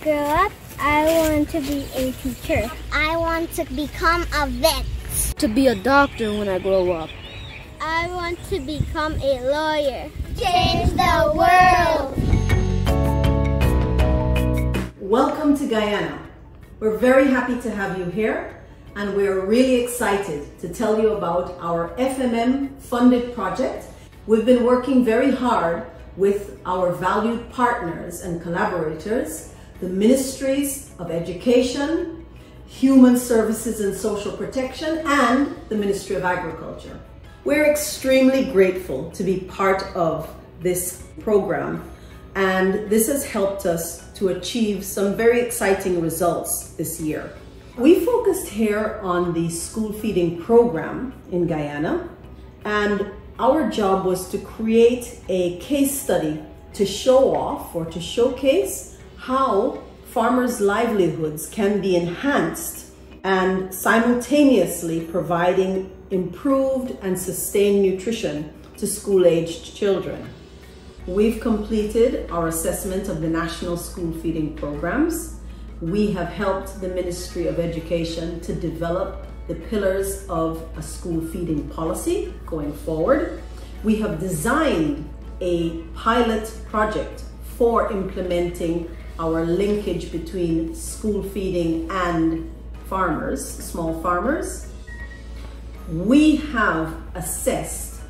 grow up, I want to be a teacher. I want to become a vet. To be a doctor when I grow up. I want to become a lawyer. Change the world. Welcome to Guyana. We're very happy to have you here and we're really excited to tell you about our FMM funded project. We've been working very hard with our valued partners and collaborators, the Ministries of Education, Human Services and Social Protection, and the Ministry of Agriculture. We're extremely grateful to be part of this program and this has helped us to achieve some very exciting results this year. We focused here on the school feeding program in Guyana and our job was to create a case study to show off or to showcase how farmers' livelihoods can be enhanced and simultaneously providing improved and sustained nutrition to school-aged children. We've completed our assessment of the national school feeding programs. We have helped the Ministry of Education to develop the pillars of a school feeding policy going forward. We have designed a pilot project for implementing our linkage between school feeding and farmers, small farmers. We have assessed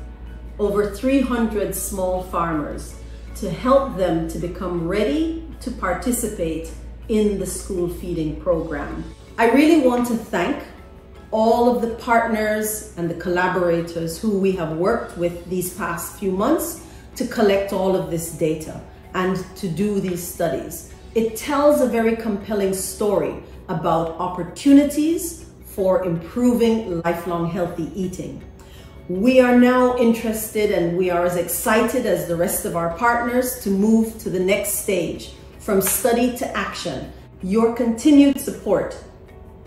over 300 small farmers to help them to become ready to participate in the school feeding program. I really want to thank all of the partners and the collaborators who we have worked with these past few months to collect all of this data and to do these studies. It tells a very compelling story about opportunities for improving lifelong healthy eating. We are now interested and we are as excited as the rest of our partners to move to the next stage, from study to action. Your continued support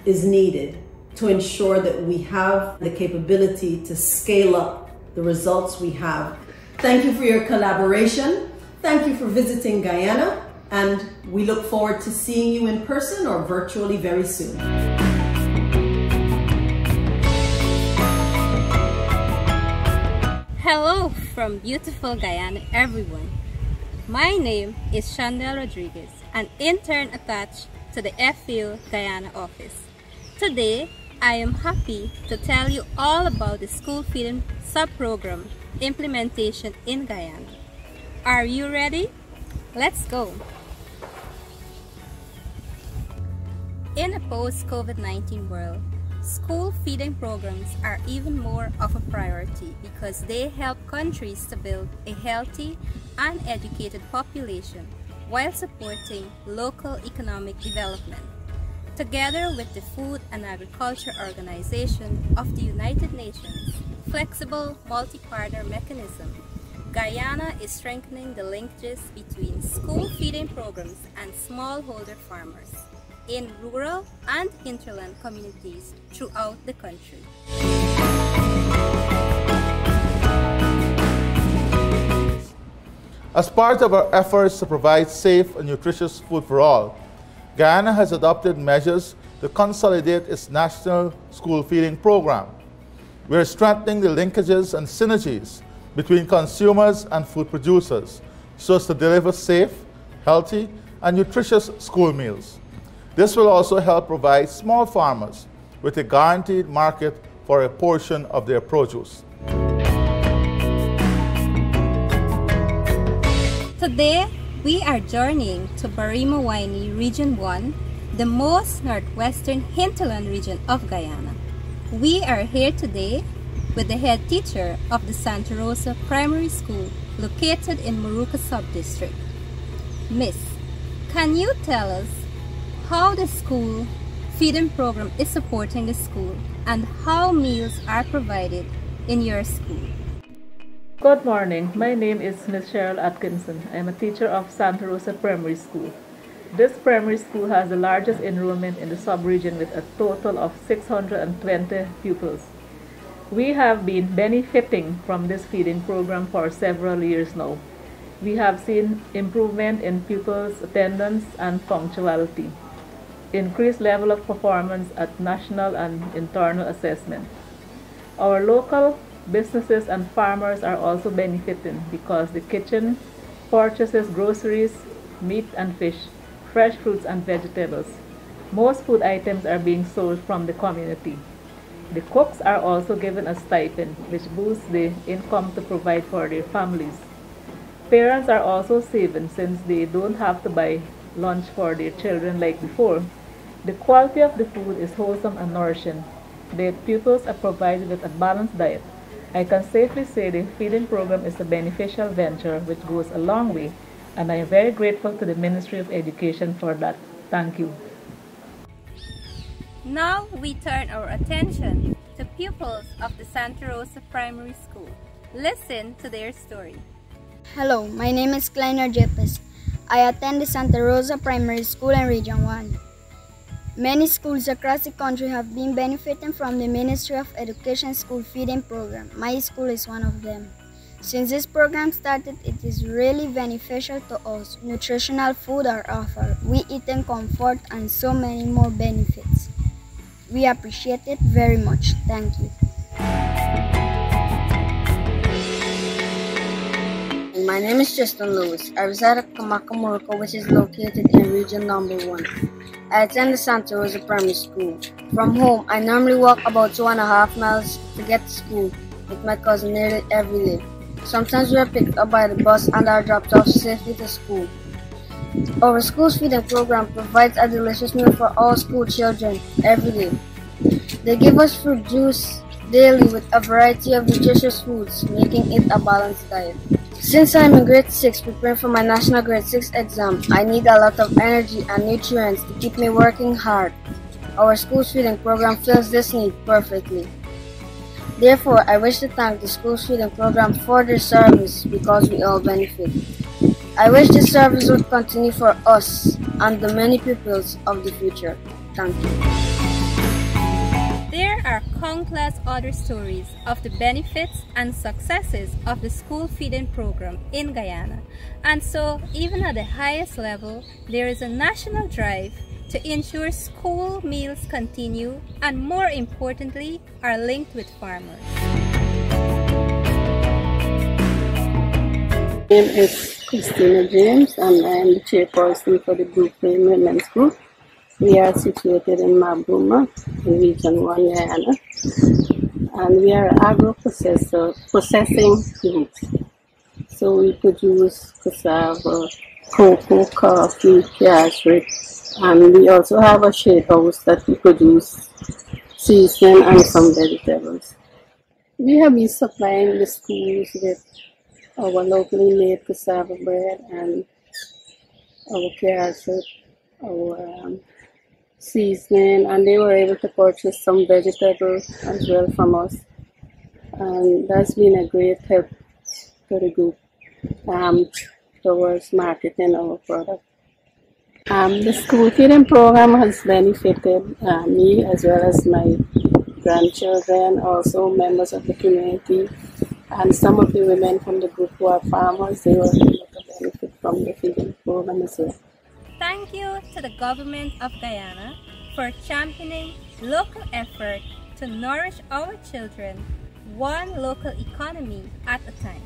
is needed to ensure that we have the capability to scale up the results we have. Thank you for your collaboration. Thank you for visiting Guyana and we look forward to seeing you in person or virtually very soon. Hello from beautiful Guyana everyone. My name is Chandel Rodriguez, an intern attached to the FAO Guyana office. Today, I am happy to tell you all about the school feeding sub-program implementation in Guyana. Are you ready? Let's go! In a post-COVID-19 world, school feeding programs are even more of a priority because they help countries to build a healthy and educated population while supporting local economic development. Together with the Food and Agriculture Organization of the United Nations Flexible Multi-Partner Mechanism, Guyana is strengthening the linkages between school feeding programs and smallholder farmers in rural and hinterland communities throughout the country. As part of our efforts to provide safe and nutritious food for all, Guyana has adopted measures to consolidate its national school feeding program. We are strengthening the linkages and synergies between consumers and food producers so as to deliver safe, healthy, and nutritious school meals. This will also help provide small farmers with a guaranteed market for a portion of their produce. Today, we are journeying to Barima Region 1, the most northwestern hinterland region of Guyana. We are here today with the head teacher of the Santa Rosa Primary School located in Moruca Subdistrict. Miss, can you tell us how the school feeding program is supporting the school and how meals are provided in your school? Good morning. My name is Ms. Cheryl Atkinson. I am a teacher of Santa Rosa Primary School. This primary school has the largest enrollment in the sub-region with a total of 620 pupils. We have been benefiting from this feeding program for several years now. We have seen improvement in pupils' attendance and punctuality, increased level of performance at national and internal assessment. Our local businesses and farmers are also benefiting because the kitchen purchases groceries, meat and fish, fresh fruits and vegetables. Most food items are being sold from the community. The cooks are also given a stipend, which boosts the income to provide for their families. Parents are also saving since they don't have to buy lunch for their children like before. The quality of the food is wholesome and nourishing. The pupils are provided with a balanced diet. I can safely say the feeding program is a beneficial venture which goes a long way, and I am very grateful to the Ministry of Education for that. Thank you. Now we turn our attention to pupils of the Santa Rosa Primary School. Listen to their story. Hello, my name is Kleiner Jepes. I attend the Santa Rosa Primary School in Region 1. Many schools across the country have been benefiting from the Ministry of Education school feeding program. My school is one of them. Since this program started, it is really beneficial to us. Nutritional food are offered, we eat in comfort, and so many more benefits. We appreciate it very much. Thank you. My name is Justin Lewis. I reside at Kamakamurko, which is located in region number one. I attend the Santa Rosa Primary School. From home, I normally walk about two and a half miles to get to school with my cousin nearly every day. Sometimes we are picked up by the bus and are dropped off safely to school. Our school's feeding program provides a delicious meal for all school children every day. They give us fruit juice daily with a variety of nutritious foods, making it a balanced diet. Since I'm in grade 6 preparing for my national grade 6 exam, I need a lot of energy and nutrients to keep me working hard. Our school's feeding program fills this need perfectly. Therefore, I wish to thank the school's feeding program for their service because we all benefit. I wish this service would continue for us and the many pupils of the future. Thank you. There are countless other stories of the benefits and successes of the school feeding program in Guyana. And so, even at the highest level, there is a national drive to ensure school meals continue and, more importantly, are linked with farmers. My name is Christina James and I am the chairperson for the Flame Women's Group. We are situated in Mabaruma, Region 1, Guyana, and we are agro-processor processing groups. So we produce cassava, cocoa, coffee, cashew, and we also have a shade house that we produce seasoning and some vegetables. We have been supplying the schools with our locally made cassava bread and our cashew, our um, seasoning, and they were able to purchase some vegetables as well from us. And that's been a great help to the group um, towards marketing our product. Um, the school feeding program has benefited uh, me as well as my grandchildren, also members of the community, and some of the women from the group who are farmers, they were able to benefit from the feeding program as well. Thank you to the government of Guyana for championing local effort to nourish our children one local economy at a time.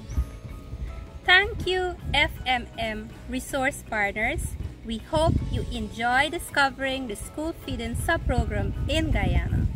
Thank you FMM Resource Partners. We hope you enjoy discovering the school feeding sub-program in Guyana.